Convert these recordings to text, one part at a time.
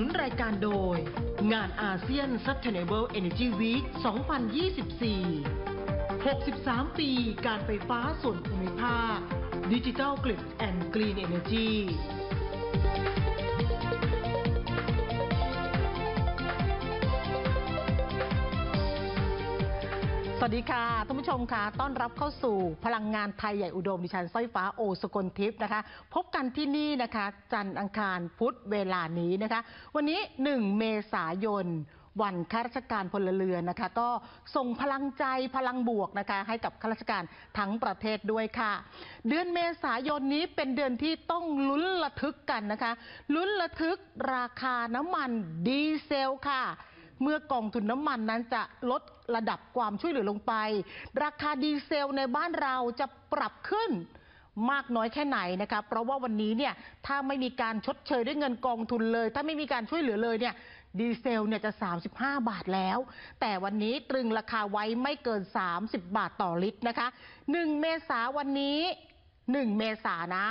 นุนรายการโดย งานอาเซียน Sustainable Energy Week 2024 63 ปีการไฟฟ้าส่วนภูมิภาคดิจิทัลกริดแอนด์กรีนเอเนจี สวัสดีค่ะท่านผู้ชมค่ะ ต้อนรับเข้าสู่พลังงานไทยใหญ่อุดมดิฉันสร้อยฟ้าโอสกลทิพย์นะคะ พบกันที่นี่นะคะ จันทร์อังคารพุธเวลานี้นะคะ วันนี้ 1 เมษายนวันข้าราชการพลเรือนนะคะ ก็ส่งพลังใจพลังบวกนะคะ ให้กับข้าราชการทั้งประเทศด้วยค่ะ เดือนเมษายนนี้เป็นเดือนที่ต้องลุ้นระทึกกันนะคะลุ้นระทึกราคาน้ำมันดีเซลค่ะ เมื่อกองทุนน้ำมันนั้นจะลดระดับความช่วยเหลือลงไป ราคาดีเซลในบ้านเราจะปรับขึ้นมากน้อยแค่ไหนนะคะเพราะว่าวันนี้เนี่ยถ้าไม่มีการชดเชยด้วยเงินกองทุนเลย ถ้าไม่มีการช่วยเหลือเลยเนี่ยดีเซลเนี่ยจะ 35 บาทแล้ว แต่วันนี้ตรึงราคาไว้ไม่เกิน 30 บาทต่อลิตรนะคะ 1 เมษาวันนี้ 1 เมษานะ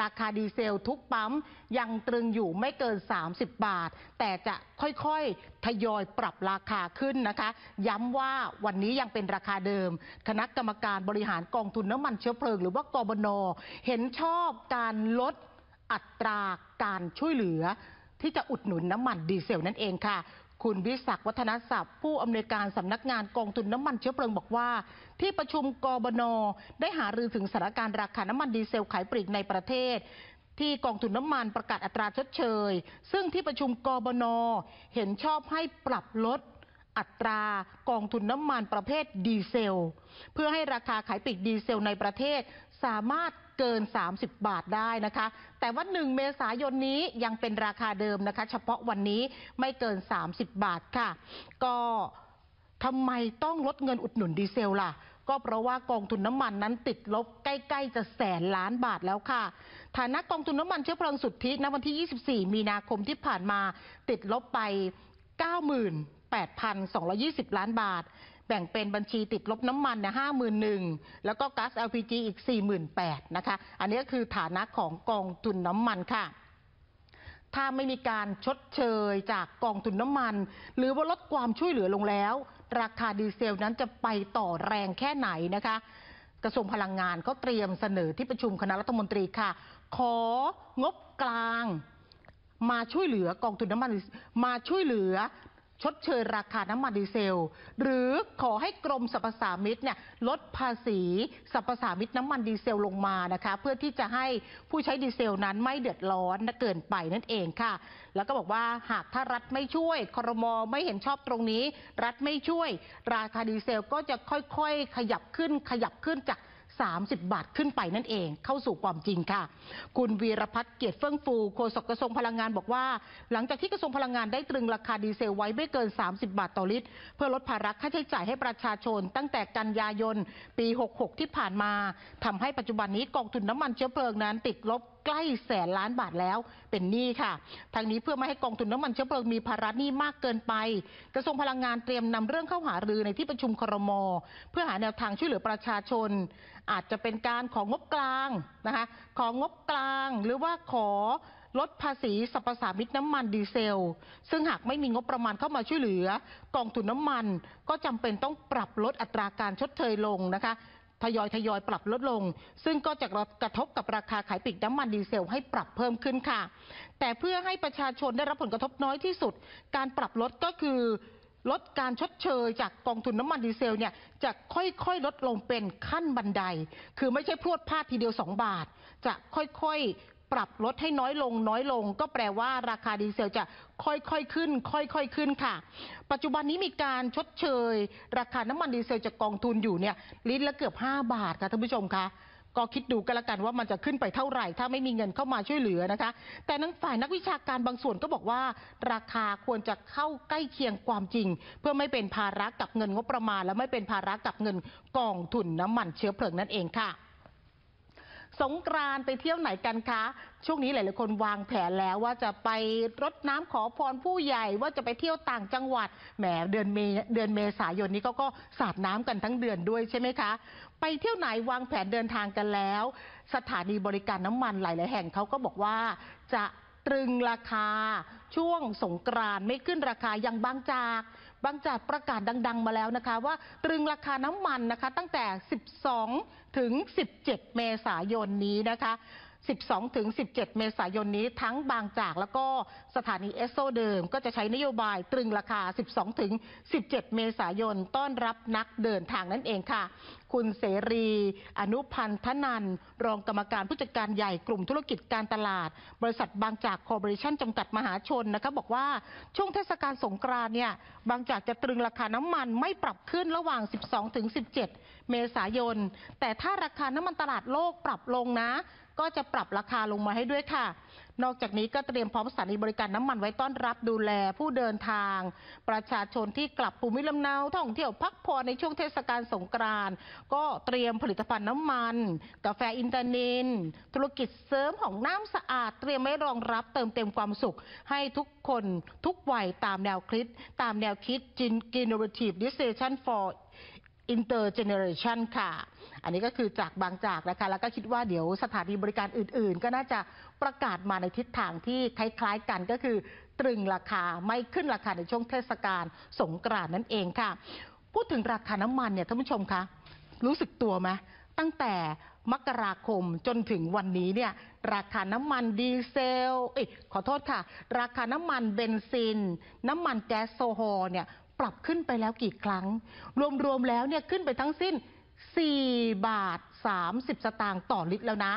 ราคาดีเซลทุกปั๊มยังตรึงอยู่ไม่เกิน 30 บาท แต่จะค่อยๆ ทยอยปรับราคาขึ้นนะคะ ย้ำว่าวันนี้ยังเป็นราคาเดิม คณะกรรมการบริหารกองทุนน้ำมันเชื้อเพลิง หรือว่ากบน เห็นชอบการลดอัตราการช่วยเหลือที่จะอุดหนุนน้ำมันดีเซลนั่นเองค่ะ คุณวิศักดิ์วัฒนศัพท์ ผู้อำนวยการสำนักงานกองทุนน้ำมันเชื้อเพลิงบอกว่า ที่ประชุมกบนได้หารือถึงสถานการณ์ราคาน้ำมันดีเซลขายปลีกในประเทศที่กองทุนน้ำมันประกาศอัตราชดเชย ซึ่งที่ประชุมกบนเห็นชอบให้ปรับลดอัตรากองทุนน้ำมันประเภทดีเซล เพื่อให้ราคาขายปลีกดีเซลในประเทศ สามารถเกิน 30 บาทได้นะคะ แต่ว่า 1 เมษายนนี้ยังเป็นราคาเดิมนะคะ เฉพาะวันนี้ไม่เกิน 30 บาทค่ะ ก็ทำไมต้องลดเงินอุดหนุนดีเซลล่ะ ก็เพราะว่ากองทุนน้ำมันนั้นติดลบใกล้ ๆ จะแสนล้านบาทแล้วค่ะฐานะกองทุนน้ำมันเชื้อเพลิงสุทธิณวันที่ 24 มีนาคมที่ผ่านมาติดลบไป98,220 ล้านบาท บ่งเป็นบัญชีติดลบน้ำมันเนี่ย51,000แล้วก็ก๊าซ LPG อีก 48,000นะคะ อันนี้ก็คือฐานะของกองทุนน้ำมันค่ะถ้าไม่มีการชดเชยจากกองทุนน้ำมัน หรือว่าลดความช่วยเหลือลงแล้ว ราคาดีเซลนั้นจะไปต่อแรงแค่ไหนนะคะ กระทรวงพลังงานก็เตรียมเสนอที่ประชุมคณะรัฐมนตรีค่ะ ของบกลาง มาช่วยเหลือกองทุนน้ำมันมาช่วยเหลือ ชดเชยราคาน้ำมันดีเซล หรือขอให้กรมสรรพสามิตเนี่ยลดภาษีสรรพสามิตน้ำมันดีเซลลงมานะคะเพื่อที่จะให้ผู้ใช้ดีเซลนั้นไม่เดือดร้อนเกินไปนั่นเองค่ะ แล้วก็บอกว่าหากถ้ารัฐไม่ช่วยครมไม่เห็นชอบตรงนี้ รัฐไม่ช่วย ราคาดีเซลก็จะค่อยๆ ขยับขึ้นขยับขึ้นจาก 30 บาทขึ้นไปนั่นเอง เข้าสู่ความจริงค่ะ คุณวีรพัฒน์เกียรติเฟื่องฟูโฆษกกระทรวงพลังงานบอกว่า หลังจากที่กระทรวงพลังงานได้ตรึงราคาดีเซลไว้ไม่เกิน 30 บาทต่อลิตร เพื่อลดภาระค่าใช้จ่ายให้ประชาชน ตั้งแต่กันยายนปี 66 ที่ผ่านมาทำให้ปัจจุบันนี้กองทุนน้ำมันเชื้อเพลิงนั้นติดลบใกล้แสนล้านบาทแล้วเป็นหนี้ค่ะทางนี้เพื่อไม่ให้กองทุนน้ำมันเชื้อเพลิงมีภาระหนี้มากเกินไป กระทรวงพลังงานเตรียมนำเรื่องเข้าหารือในที่ประชุมครม เพื่อหาแนวทางช่วยเหลือประชาชน อาจจะเป็นการของงบกลางนะคะของงบกลางหรือว่าขอลดภาษีสรรพสามิตน้ำมันดีเซล ซึ่งหากไม่มีงบประมาณเข้ามาช่วยเหลือ กองทุนน้ำมันก็จำเป็นต้องปรับลดอัตราการชดเชยลงนะคะ ทยอยทยอยปรับลดลง ซึ่งก็จะกระทบกับราคาขายปลีกน้ำมันดีเซลให้ปรับเพิ่มขึ้นค่ะ แต่เพื่อให้ประชาชนได้รับผลกระทบน้อยที่สุด การปรับลดก็คือลดการชดเชยจากกองทุนน้ำมันดีเซลเนี่ยจะค่อยๆ ลดลงเป็นขั้นบันได คือไม่ใช่พรวดพลาดทีเดียว 2 บาท จะค่อยๆ ปรับลดให้น้อยลงน้อยลง ก็แปลว่าราคาดีเซลจะค่อยๆขึ้น ค่อยๆขึ้นค่ะ ปัจจุบันนี้มีการชดเชย ราคาน้ำมันดีเซลจากกองทุนอยู่เนี่ยลิตรละเกือบ 5 บาทค่ะท่านผู้ชมคะก็คิดดูกันละกันว่ามันจะขึ้นไปเท่าไหร่ ถ้าไม่มีเงินเข้ามาช่วยเหลือนะคะ แต่นักฝ่ายนักวิชาการบางส่วนก็บอกว่า ราคาควรจะเข้าใกล้เคียงความจริง เพื่อไม่เป็นภาระกับเงินงบประมาณ และไม่เป็นภาระกับเงินกองทุนน้ำมันเชื้อเพลิงนั่นเองค่ะ สงกรานต์ไปเที่ยวไหนกันคะ ช่วงนี้หลาย ๆ คนวางแผนแล้วว่าจะไปรดน้ำขอพรผู้ใหญ่ว่าจะไปเที่ยวต่างจังหวัดแหมเดือนเมเดือนเมษายนนี้ก็ก็สาดน้ำกันทั้งเดือนด้วยใช่ไหมคะ ไปเที่ยวไหนวางแผนเดินทางกันแล้ว สถานีบริการน้ำมันหลาย ๆ แห่งเขาก็บอกว่าจะตรึงราคาช่วงสงกรานต์ไม่ขึ้นราคาย่างบางจาก บางจากประกาศดัง ๆ มาแล้วนะคะ ว่าตรึงราคาน้ำมันนะคะ ตั้งแต่ 12 ถึง 17 เมษายนนี้นะคะ 12-17 เมษายนนี้ทั้งบางจากแล้วก็สถานีเอสโซเดิม ก็จะใช้นโยบายตรึงราคา 12-17 เมษายนต้อนรับนักเดินทางนั่นเองค่ะ คุณเสรี อนุพันธนัน รองกรรมการผู้จัดการใหญ่กลุ่มธุรกิจการตลาด บริษัทบางจากคอร์ปอเรชั่นจำกัดมหาชนนะคะบอกว่าช่วงเทศกาลสงกรานต์เนี่ยบางจากจะตรึงราคาน้ำมันไม่ปรับขึ้นระหว่าง 12-17 เมษายน แต่ถ้าราคาน้ำมันตลาดโลกปรับลงนะ ก็จะปรับราคาลงมาให้ด้วยค่ะ นอกจากนี้ก็เตรียมพร้อมสถานีบริการน้ำมันไว้ต้อนรับดูแลผู้เดินทาง ประชาชนที่กลับภูมิลำเนาท่องเที่ยวพักผ่อนในช่วงเทศกาลสงกรานต์ก็เตรียมผลิตภัณฑ์น้ำมัน กาแฟอินเตอร์เนนธุรกิจเสริมห้องน้ำสะอาด เตรียมไว้รองรับเติมเต็มความสุข ให้ทุกคนทุกวัยตามแนวคิดตามแนวคิด Generative Decision for Intergeneration ค่ะ อันนี้ก็คือจากบางจากนะคะ แล้วก็คิดว่าเดี๋ยวสถานีบริการอื่น ๆ ก็น่าจะประกาศมาในทิศทางที่คล้าย ๆ กันก็คือ ตรึงราคาไม่ขึ้นราคาในช่วงเทศกาลสงกรานต์นั่นเองค่ะ พูดถึงราคาน้ำมันเนี่ยท่านผู้ชมคะรู้สึกตัวไหมตั้งแต่มกราคมจนถึงวันนี้เนี่ยราคาน้ำมันดีเซลเอยขอโทษค่ะ ราคาน้ำมันเบนซิน น้ำมันแก๊สโซฮอล์เนี่ย ปรับขึ้นไปแล้วกี่ครั้ง รวมๆแล้วเนี่ยขึ้นไปทั้งสิ้น 4 บาท 30 สตางค์ต่อลิตรแล้วนะ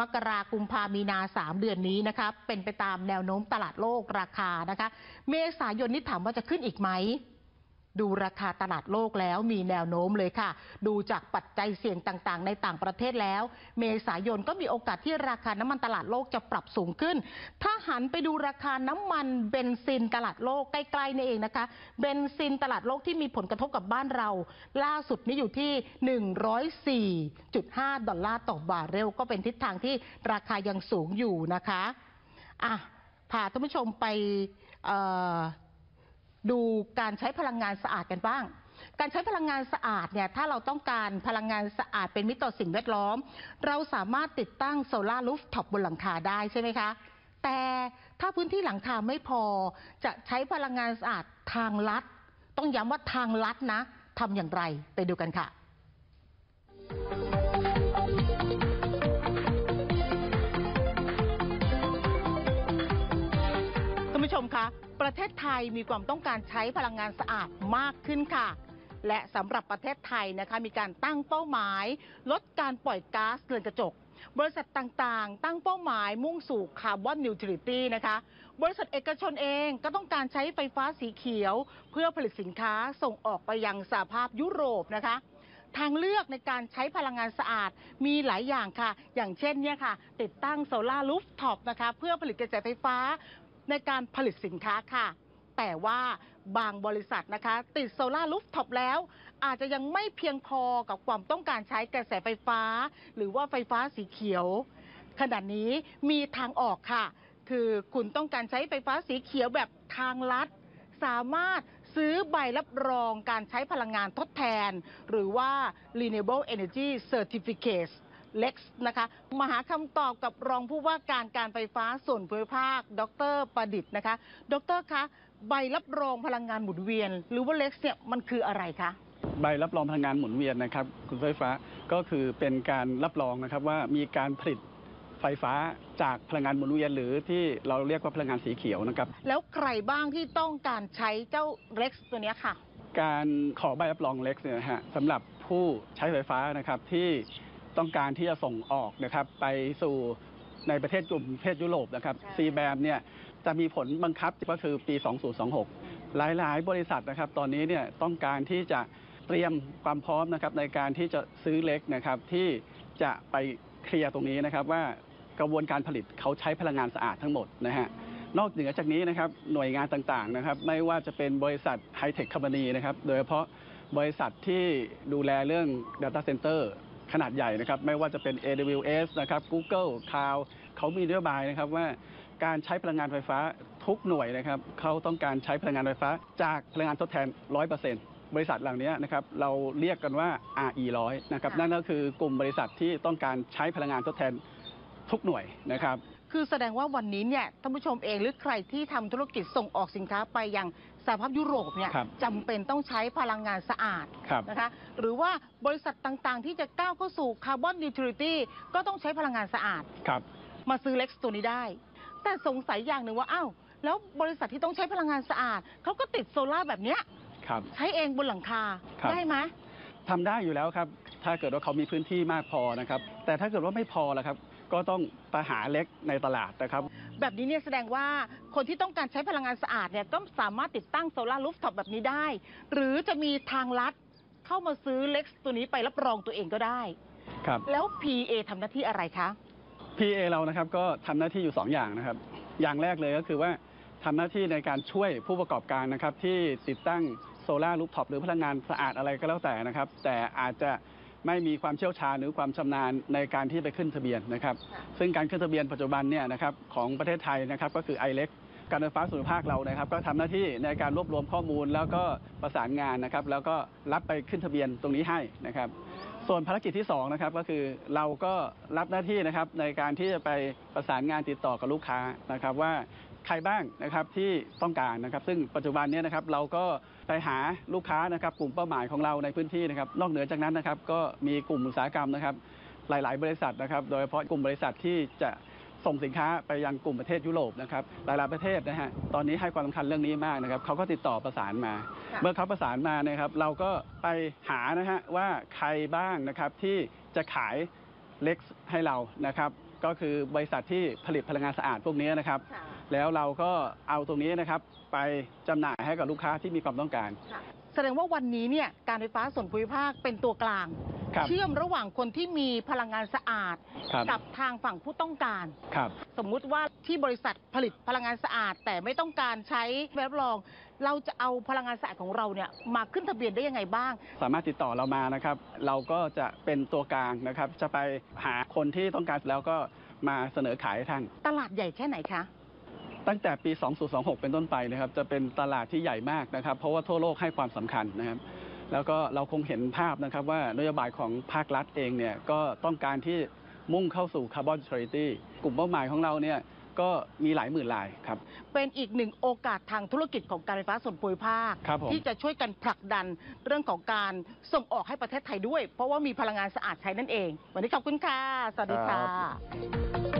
มกรากุมพามีนา 3 เดือนนี้นะคะเป็นไปตามแนวโน้มตลาดโลกราคานะคะ เมษายนนี้ถามว่าจะขึ้นอีกไหม ดูราคาตลาดโลกแล้วมีแนวโน้มเลยค่ะ ดูจากปัจจัยเสี่ยงต่างๆ ในต่างประเทศแล้ว เมษายนก็มีโอกาสที่ราคาน้ำมันตลาดโลกจะปรับสูงขึ้น ถ้าหันไปดูราคาน้ำมันเบนซินตลาดโลกใกล้ๆนี่เองนะคะ เบนซินตลาดโลกที่มีผลกระทบกับบ้านเรา ล่าสุดนี่อยู่ที่ 104.5 ดอลลาร์ต่อบาร์เรลก็เป็นทิศทางที่ราคายังสูงอยู่นะคะอะพาท่านผู้ชมไปเอ่อ ดูการใช้พลังงานสะอาดกันบ้าง การใช้พลังงานสะอาดเนี่ยถ้าเราต้องการพลังงานสะอาดเป็นมิตรต่อสิ่งแวดล้อม เราสามารถติดตั้งโซลารูฟท็อปบนหลังคาได้ใช่ไหมคะแต่ถ้าพื้นที่หลังคาไม่พอจะใช้พลังงานสะอาดทางลัด ต้องย้ำว่าทางลัดนะทำอย่างไรไปดูกันค่ะท่านผู้ชมคะ ประเทศไทยมีความต้องการใช้พลังงานสะอาดมากขึ้นค่ะ และสำหรับประเทศไทยนะคะมีการตั้งเป้าหมาย ลดการปล่อยก๊าซเรือนกระจก บริษัทต่างๆ ตั้งเป้าหมายมุ่งสู่ carbon neutrality นะคะ บริษัทเอกชนเองก็ต้องการใช้ไฟฟ้าสีเขียว เพื่อผลิตสินค้าส่งออกไปยังสหภาพยุโรปนะคะทางเลือกในการใช้พลังงานสะอาดมีหลายอย่างค่ะ อย่างเช่นเนี่ยค่ะ ติดตั้ง solar rooftop นะคะ เพื่อผลิตกระแสไฟฟ้า ในการผลิตสินค้าค่ะ แต่ว่าบางบริษัทนะคะ ติดโซลารูฟท็อปแล้ว อาจจะยังไม่เพียงพอกับความต้องการใช้กระแสไฟฟ้า หรือว่าไฟฟ้าสีเขียว ขณะนี้มีทางออกค่ะ คือคุณต้องการใช้ไฟฟ้าสีเขียวแบบทางลัด สามารถซื้อใบรับรองการใช้พลังงานทดแทน หรือว่า Renewable Energy Certificates LEX นะคะมาหาคำตอบกับรองผู้ว่าการการไฟฟ้าส่วนภูมิภาค ดรประดิษฐ์นะคะ ดรคะใบรับรองพลังงานหมุนเวียน หรือว่า LEX เนี่ยมันคืออะไรคะใบรับรองพลังงานหมุนเวียนนะครับคุณไฟฟ้าก็คือเป็นการรับรองนะครับว่ามีการผลิตไฟฟ้าจากพลังงานหมุนเวียนหรือที่เราเรียกว่าพลังงานสีเขียวนะครับ แล้วใครบ้างที่ต้องการใช้เจ้า LEX ตัวเนี้ยค่ะ การขอใบรับรองเล็กเนี่ยนะฮะสำหรับผู้ใช้ไฟฟ้านะครับที่ ต้องการที่จะส่งออกนะครับไปสู่ในประเทศกลุ่มประเทศยุโรปนะครับใช่ซีแบมเนี่ยจะมีผลบังคับก็คือปี 2026 หลาย ๆ บริษัทนะครับตอนนี้เนี่ยต้องการที่จะเตรียมความพร้อมนะครับในการที่จะซื้อเล็กนะครับที่จะไปเคลียร์ตรงนี้นะครับว่ากระบวนการผลิตเขาใช้พลังงานสะอาดทั้งหมดนะฮะนอกเหนือจากนี้นะครับหน่วยงานต่างๆนะครับไม่ว่าจะเป็นบริษัทไฮเทคคอมพานีนะครับโดยเฉพาะบริษัทที่ดูแลเรื่อง Data Center ขนาดใหญ่นะครับ ไม่ว่าจะเป็น AWS นะครับ Google Cloud เขามีนโยบายนะครับว่าการใช้พลังงานไฟฟ้าทุกหน่วยนะครับเขาต้องการใช้พลังงานไฟฟ้า จากพลังงานทดแทน 100%บริษัทเหล่านี้นะครับเราเรียกกันว่า RE 100 นะครับค่ะนั่นก็คือกลุ่มบริษัทที่ต้องการใช้พลังงานทดแทนทุกหน่วยนะครับ คือคือแสดงว่าวันนี้เนี่ยท่านผู้ชมเองหรือใครที่ทำธุรกิจส่งออกสินค้าไปยังสหภาพยุโรปเนี่ยครับจำเป็นต้องใช้พลังงานสะอาดครับ นะคะหรือว่าบริษัทต่างๆ ที่จะก้าวเข้าสู่ carbon neutrality ก็ต้องใช้พลังงานสะอาด ครับ มาซื้อ RECs ตัวนี้ได้ แต่สงสัยอย่างหนึ่งว่าอ้าวแล้วบริษัทที่ต้องใช้พลังงานสะอาดเขาก็ติดโซล่าร์แบบเนี้ยครับ ใช้เองบนหลังคาครับ ได้ไหม ทำได้อยู่แล้วครับ ถ้าเกิดว่าเขามีพื้นที่มากพอนะครับ แต่ถ้าเกิดว่าไม่พอละครับ ก็ต้องไปหา REC ในตลาดนะครับ แบบนี้เนี่ยแสดงว่าคนที่ต้องการใช้พลังงานสะอาดเนี่ยก็สามารถติดตั้งโซลาร์รูฟท็อปแบบนี้ได้ หรือจะมีทางลัดเข้ามาซื้อ RECs ตัวนี้ไปรับรองตัวเองก็ได้ครับแล้ว PA ทำหน้าที่อะไรคะ PA เรานะครับก็ทำหน้าที่อยู่ 2 อย่างนะครับ อย่างแรกเลยก็คือว่าทำหน้าที่ในการช่วยผู้ประกอบการนะครับที่ติดตั้งโซลาร์รูฟท็อปหรือพลังงานสะอาดอะไรก็แล้วแต่นะครับ แต่อาจจะ ไม่มีความเชี่ยวชาญหรือความชำนาญในการที่ไปขึ้นทะเบียนนะครับค่ะซึ่งการขึ้นทะเบียนปัจจุบันเนี่ยนะครับของประเทศไทยนะครับก็คือ i l e x การไฟฟ้าส่วนภูมิภาคเรานะครับ ก็ทำหน้าที่ในการรวบรวมข้อมูล แล้วก็ประสานงานนะครับ แล้วก็รับไปขึ้นทะเบียนตรงนี้ให้นะครับ ส่วนภารกิจที่2นะครับก็คือเราก็รับหน้าที่นะครับในการที่จะไปประสานงานติดต่อกับลูกค้านะครับ ว่า ใครบ้างนะครับที่ต้องการนะครับ ซึ่งปัจจุบันเนี้นะครับเราก็ไปหาลูกค้านะครับ กลุ่มเป้าหมายของเราในพื้นที่นะครับ นอกเหนือจากนั้นนะครับ ก็มีกลุ่มอุตสาหกรรมนะครับ หลาย ๆ บริษัทนะครับ โดยเฉพาะกลุ่มบริษัทที่จะส่งสินค้าไปยังกลุ่มประเทศยุโรปนะครับหลายๆประเทศนะฮะตอนนี้ให้ความสำคัญเรื่องนี้มากนะครับเขาก็ติดต่อประสานมาค่ะเมื่อเขาประสานมานะครับ เราก็ไปหานะฮะว่าใครบ้างนะครับที่จะขายเล็กให้เรานะครับ ก็คือบริษัทที่ผลิตพลังงานสะอาดพวกนี้นะครับ แล้วเราก็เอาตรงนี้นะครับไปจำหน่ายให้กับลูกค้าที่มีความต้องการ แสดงว่าวันนี้เนี่ยการไฟฟ้าส่วนภูมิภาคเป็นตัวกลาง ครับ เชื่อมระหว่างคนที่มีพลังงานสะอาด ครับกับทางฝั่งผู้ต้องการ ครับ สมมุติว่าที่บริษัทผลิตพลังงานสะอาด แต่ไม่ต้องการใช้แบบรับรอง เราจะเอาพลังงานสะอาดของเราเนี่ยมาขึ้นทะเบียนได้ยังไงบ้าง สามารถติดต่อเรามานะครับ เราก็จะเป็นตัวกลางนะครับ จะไปหาคนที่ต้องการแล้วก็มาเสนอขายให้ท่าน ตลาดใหญ่แค่ไหนคะ ตั้งแต่ปี 2026 เป็นต้นไปนะครับ จะเป็นตลาดที่ใหญ่มากนะครับ เพราะว่าทั่วโลกให้ความสำคัญนะครับ แล้วก็เราคงเห็นภาพนะครับว่านโยบายของภาครัฐเองเนี่ยก็ต้องการที่มุ่งเข้าสู่คาร์บอน n ท u ริตี้กลุ่มเป้าหมายของเราเนี่ยก็มีหลายหมื่นรายครับ เป็นอีกหนึ่งโอกาสทางธุรกิจของการไฟฟ้าส่วนภูมิภาคครับผมที่จะช่วยกันผลักดันเรื่องของการส่งออกให้ประเทศไทยด้วย เพราะว่ามีพลังงานสะอาดใช้นั่นเอง วันนี้ขอบคุณค่ะ สวัสดีค่ะ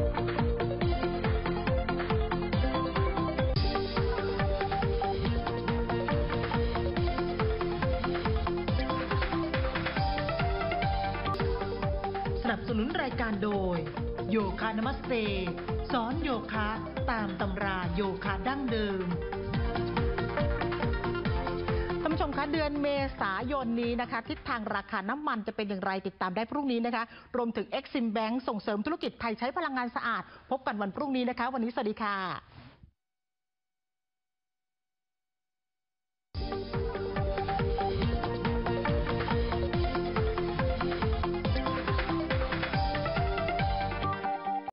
นุนรายการโดย โยคะนมัสเตสอนโยคะตามตำราโยคะดั้งเดิมท่านผู้ชมคะเดือนเมษายนนี้นะคะทิศทางราคาน้ำมันจะเป็นอย่างไรติดตามได้พรุ่งนี้นะคะ รวมถึง Exim Bank ส่งเสริมธุรกิจไทยใช้พลังงานสะอาด พบกันวันพรุ่งนี้นะคะ วันนี้สวัสดีค่ะ